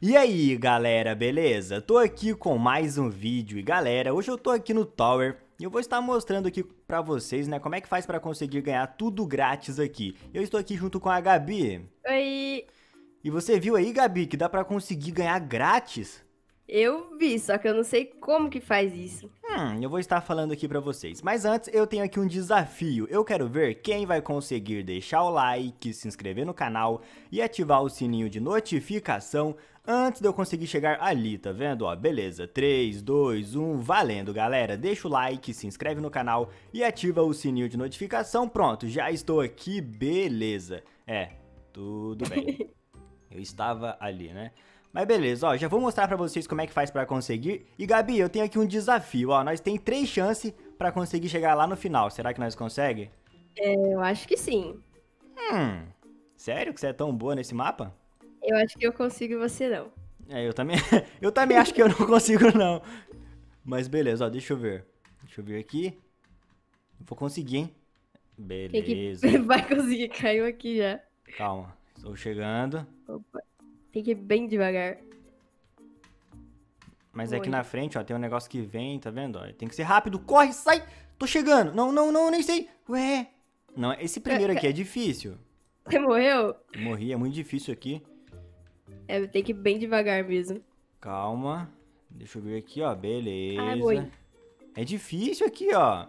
E aí, galera, beleza? Tô aqui com mais um vídeo e galera, hoje eu tô aqui no Tower e eu vou estar mostrando aqui pra vocês, né, como é que faz pra conseguir ganhar tudo grátis aqui. Eu estou aqui junto com a Gabi. Oi! E você viu aí, Gabi, que dá pra conseguir ganhar grátis? Eu vi, só que eu não sei como que faz isso. Hum, eu vou estar falando aqui pra vocês. Mas antes, eu tenho aqui um desafio. Eu quero ver quem vai conseguir deixar o like, se inscrever no canal e ativar o sininho de notificação antes de eu conseguir chegar ali, tá vendo? Ó, beleza. 3, 2, 1, valendo, galera. Deixa o like, se inscreve no canal e ativa o sininho de notificação. Pronto, já estou aqui, beleza. É, tudo bem. Eu estava ali, né? Mas beleza, ó, já vou mostrar pra vocês como é que faz pra conseguir. E Gabi, eu tenho aqui um desafio, ó, nós tem três chances pra conseguir chegar lá no final. Será que nós consegue? É, eu acho que sim. Hum, sério que você é tão boa nesse mapa? Eu acho que eu consigo e você não. É, eu também, eu também acho que eu não consigo não. Mas beleza, ó, deixa eu ver. Deixa eu ver aqui. Vou conseguir, hein? Beleza. vai conseguir? Caiu aqui já. Calma, estou chegando. Opa. Tem que ir bem devagar. Mas aqui Oi. na frente, ó, tem um negócio que vem, tá vendo? Ó, tem que ser rápido, corre, sai! Tô chegando! Não, não, não, nem sei! Ué! Não, esse primeiro aqui é difícil. Você morreu? Morri, é muito difícil aqui. É, tem que ir bem devagar mesmo. Calma. Deixa eu ver aqui, ó. Beleza. Ah, é difícil aqui, ó.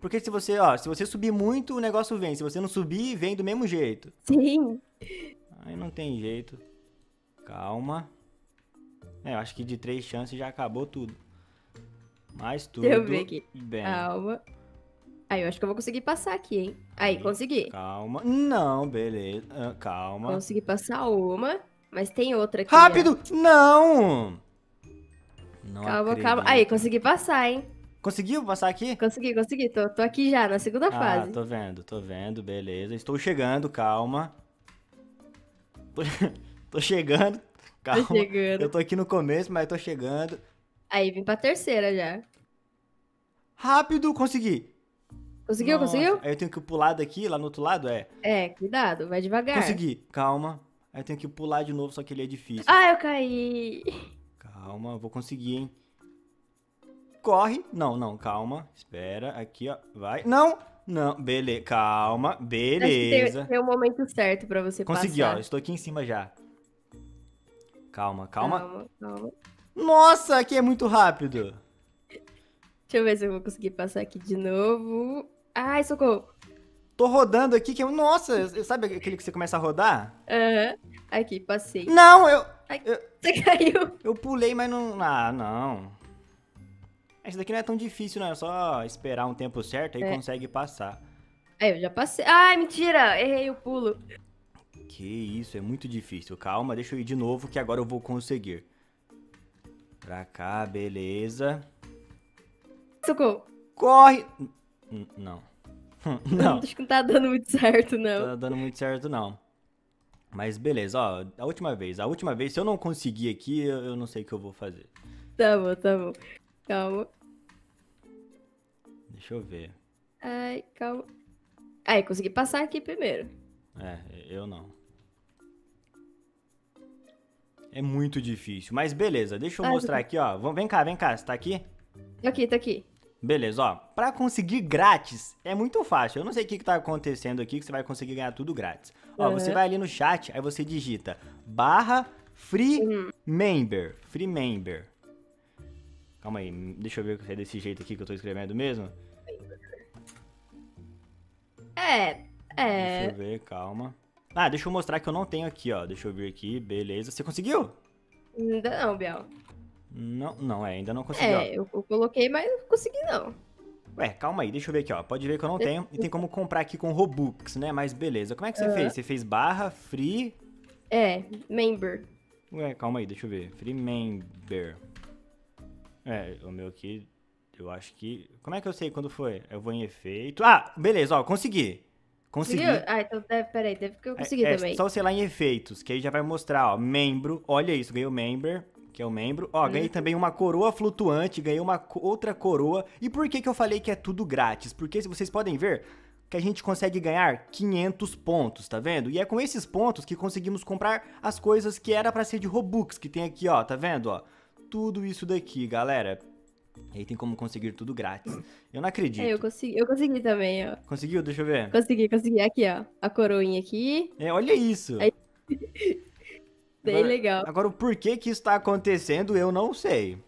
Porque se você, ó, se você subir muito, o negócio vem. Se você não subir, vem do mesmo jeito. Sim. Aí não tem jeito. Calma. É, eu acho que de três chances já acabou tudo. Mais tudo. Deixa eu ver aqui. Bem. Calma. Aí, eu acho que eu vou conseguir passar aqui, hein? Aí, consegui. Calma. Não, beleza. Ah, Calma. Consegui passar uma, mas tem outra aqui. Rápido! Não! Não Calma, acredito. calma. Aí, consegui passar, hein? Conseguiu passar aqui? Consegui, consegui. Tô, tô aqui já, na segunda Ah, fase. tô vendo, tô vendo, beleza. Estou chegando, calma. Tô, chegando, calma. Tô chegando. Eu tô aqui no começo, mas tô chegando. Aí, vim pra terceira já. Rápido, consegui. Conseguiu, Nossa, conseguiu? Aí eu tenho que pular daqui, lá no outro lado, é. É, cuidado, vai devagar. Consegui, calma. Aí eu tenho que pular de novo, só que ele é difícil. Ah, eu caí. Calma, eu vou conseguir, hein. Corre. Não, não, calma. Espera, aqui, ó. Vai. Não, não, beleza. Calma, Acho que beleza. tem, tem um momento certo pra você Consegui, ó. passar. Estou aqui em cima já. Calma, calma. Calma, calma. Nossa, aqui é muito rápido. Deixa eu ver se eu vou conseguir passar aqui de novo. Ai, socorro. Tô rodando aqui que é. Nossa, sabe aquele que você começa a rodar? Aham. Aqui, passei. Não, eu. Você caiu. Eu pulei, mas não. Ah, não. Esse daqui não é tão difícil, não. É só esperar um tempo certo aí É. consegue passar. Aí, eu já passei. Ai, mentira. Errei o pulo. Que isso, é muito difícil. Calma, deixa eu ir de novo que agora eu vou conseguir. Pra cá, beleza. Socorro. Corre! N- Não. Não. Acho que não tá dando muito certo, não. tá dando muito certo, não. Mas beleza, ó. A última vez. A última vez, se eu não conseguir aqui, eu, eu não sei o que eu vou fazer. Tá bom, tá bom. Calma. Deixa eu ver. Ai, calma. Aí, consegui passar aqui primeiro. É, eu não. É muito difícil. Mas beleza, deixa eu Ah, mostrar aqui, ó. Vem cá, vem cá. Você tá aqui? Tô aqui, tô aqui. Beleza, ó. Pra conseguir grátis é muito fácil. Eu não sei o que, que tá acontecendo aqui que você vai conseguir ganhar tudo grátis. Ó, Uhum. você vai ali no chat, aí você digita barra free member. Free member. Calma aí, deixa eu ver se é desse jeito aqui que eu tô escrevendo mesmo. É, Deixa é. eu ver, calma. Ah, deixa eu mostrar que eu não tenho aqui, ó. Deixa eu ver aqui, beleza. Você conseguiu? Ainda não, Biel. Não, não, é, ainda não consegui, ó. É, eu, eu coloquei, mas não consegui, não. Ué, calma aí, deixa eu ver aqui, ó. Pode ver que eu não tenho. E tem como comprar aqui com Robux, né? Mas beleza. Como é que você Aham. fez? Você fez barra free. É, member. Ué, calma aí, deixa eu ver. Free member. É, o meu aqui, eu acho que. Como é que eu sei quando foi? Eu vou em efeito. Ah, beleza, ó, consegui. Consegui. Conseguiu? Ah, então deve, peraí, deve que eu consegui é, também. É só sei lá em efeitos, que aí já vai mostrar, ó, membro. Olha isso, ganhei o member, que é o membro. Ó, ganhei Uhum. também uma coroa flutuante, ganhei uma outra coroa. E por que que eu falei que é tudo grátis? Porque se vocês podem ver, que a gente consegue ganhar 500 pontos, tá vendo? E é com esses pontos que conseguimos comprar as coisas que era pra ser de Robux, que tem aqui, ó, tá vendo, ó? Tudo isso daqui, galera. E aí tem como conseguir tudo grátis. Eu não acredito. É, eu consegui, eu consegui também, ó. Conseguiu? Deixa eu ver. Consegui, consegui. Aqui, ó. A coroinha aqui. É, olha isso. Aí- Bem Agora- legal. Agora, o porquê que isso tá acontecendo, eu não sei.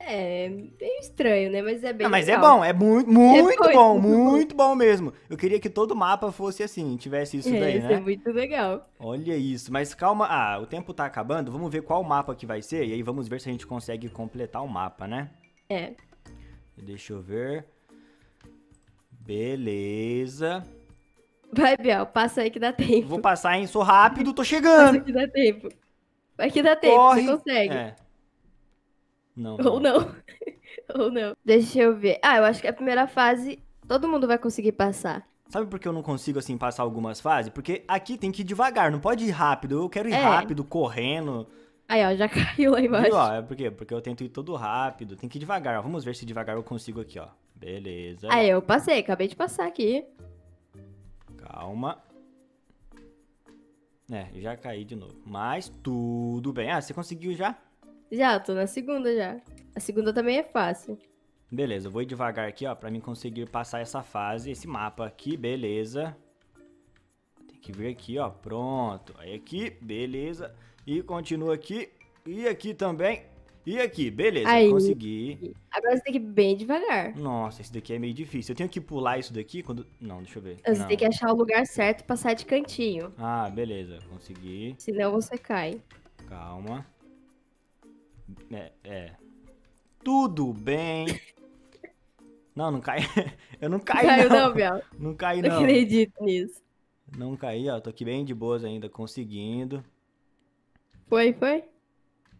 É, meio estranho, né? Mas é bem Ah, mas legal. é bom, é muito, muito bom, bom. muito bom mesmo. Eu queria que todo mapa fosse assim, tivesse isso é, daí, isso né? é muito legal. Olha isso, mas calma. Ah, o tempo tá acabando. Vamos ver qual mapa que vai ser. E aí vamos ver se a gente consegue completar o mapa, né? É. Deixa eu ver. Beleza. Vai, Biel, passa aí que dá tempo. Vou passar, hein? Sou rápido, tô Passa chegando. que dá tempo. Vai que dá tempo, Corre. você consegue. É. Não. Ou não. Ou não. Deixa eu ver. Ah, eu acho que a primeira fase todo mundo vai conseguir passar. Sabe por que eu não consigo, assim, passar algumas fases? Porque aqui tem que ir devagar, não pode ir rápido. Eu quero ir É. rápido, correndo. Aí, ó, já caiu lá embaixo. Viu? Ó, é por quê? Porque eu tento ir todo rápido. Tem que ir devagar. ó. Vamos ver se devagar eu consigo aqui, ó. Beleza. Aí, eu passei, acabei de passar aqui. Calma. É, já caí de novo. Mas tudo bem. Ah, você conseguiu já? Já, tô na segunda já. A segunda também é fácil. Beleza, eu vou ir devagar aqui, ó, pra mim conseguir passar essa fase, esse mapa aqui, beleza. Tem que vir aqui, ó, pronto. Aí aqui, beleza. E continua aqui, e aqui também, e aqui, beleza, Aí. consegui. Agora você tem que ir bem devagar. Nossa, esse daqui é meio difícil. Eu tenho que pular isso daqui quando... Não, deixa eu ver. Você Não. tem que achar o lugar certo e passar de cantinho. Ah, beleza, consegui. Senão você cai. Calma. É, é. Tudo bem. Não, não cai. Eu não caí, Caiu não. não, Biel. Não caí, Não não. acredito nisso. Não caí, ó. Tô aqui bem de boas ainda, conseguindo. Foi, foi?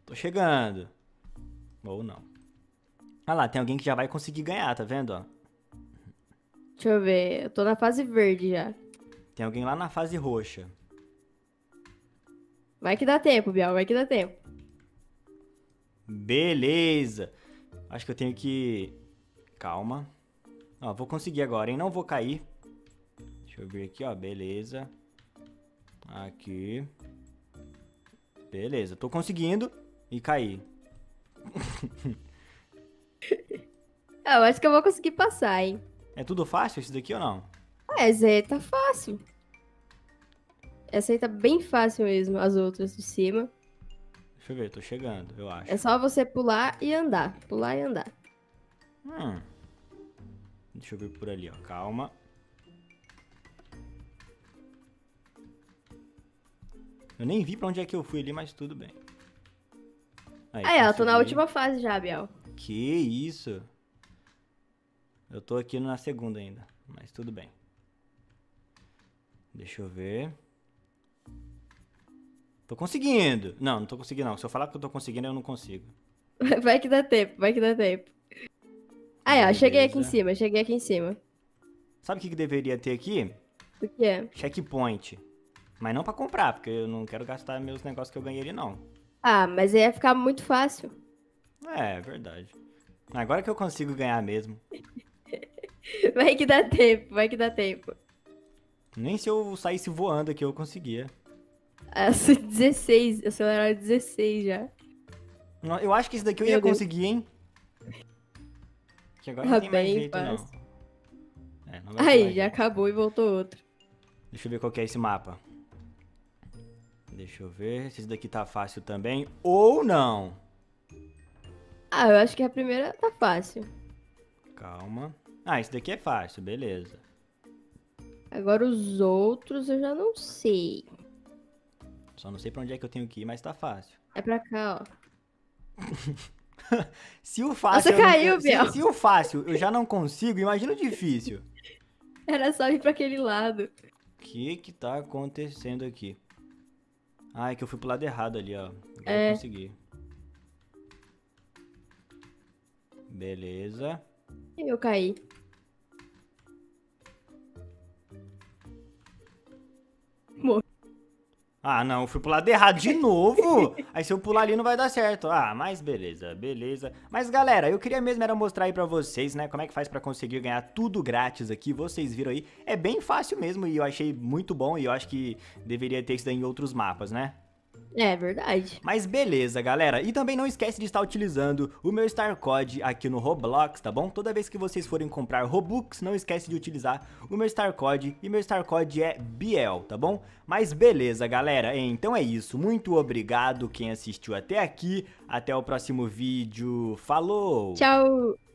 Tô chegando. Ou não. Ah lá, tem alguém que já vai conseguir ganhar, tá vendo, ó? Deixa eu ver. Eu tô na fase verde já. Tem alguém lá na fase roxa. Vai que dá tempo, Biel. Vai que dá tempo. Beleza. Acho que eu tenho que... Calma. Ó, vou conseguir agora, hein? Não vou cair. Deixa eu ver aqui, ó. Beleza. Aqui. Beleza, tô conseguindo. E caí. Ah, eu acho que eu vou conseguir passar, hein? É tudo fácil esse daqui ou não? Essa aí tá fácil. Essa aí tá bem fácil mesmo, as outras de cima. Deixa eu ver, tô chegando, eu acho. É só você pular e andar. Pular e andar. Hum. Deixa eu ver por ali, ó. Calma. Eu nem vi pra onde é que eu fui ali, mas tudo bem. Aí, Aí, ó, tô na última fase já, Biel. Que isso? Eu tô aqui na segunda ainda, mas tudo bem. Deixa eu ver. Tô conseguindo. Não, não tô conseguindo não. Se eu falar que eu tô conseguindo, eu não consigo. Vai que dá tempo, vai que dá tempo. Aí, ó, cheguei aqui em cima, cheguei aqui em cima. Sabe o que, que deveria ter aqui? O que é? Checkpoint. Mas não pra comprar, porque eu não quero gastar meus negócios que eu ganhei ali, não. Ah, mas ia ficar muito fácil. É, é verdade. Agora que eu consigo ganhar mesmo. Vai que dá tempo, vai que dá tempo. Nem se eu saísse voando aqui eu conseguia. Ah, 16, eu acelerei 16 já. Eu acho que esse daqui eu Meu ia Deus. conseguir, hein? Que agora Tá não tem mais jeito, não. É, não Aí, já acabou e voltou outro. Deixa eu ver qual que é esse mapa. Deixa eu ver se esse daqui tá fácil também. Ou não. Ah, eu acho que a primeira tá fácil. Calma. Ah, esse daqui é fácil, beleza. Agora os outros eu já não sei. Só não sei pra onde é que eu tenho que ir, mas tá fácil. É pra cá, ó. Se o fácil. Você não- caiu, se, Biel. se o fácil eu já não consigo, imagina o difícil. Era só ir pra aquele lado. O que que tá acontecendo aqui? Ah, é que eu fui pro lado errado ali, ó. Agora É. eu consegui. Beleza. Eu caí. Ah, não, fui pro lado errado de novo. Aí se eu pular ali não vai dar certo. Ah, mas beleza, beleza. Mas galera, eu queria mesmo era mostrar aí pra vocês, né, como é que faz pra conseguir ganhar tudo grátis aqui. Vocês viram aí, é bem fácil mesmo e eu achei muito bom e eu acho que deveria ter isso daí em outros mapas, né? É verdade. Mas beleza, galera. E também não esquece de estar utilizando o meu Star Code aqui no Roblox, tá bom? Toda vez que vocês forem comprar Robux, não esquece de utilizar o meu Star Code. E meu Star Code é Biel, tá bom? Mas beleza, galera. Então é isso. Muito obrigado quem assistiu até aqui. Até o próximo vídeo. Falou! Tchau!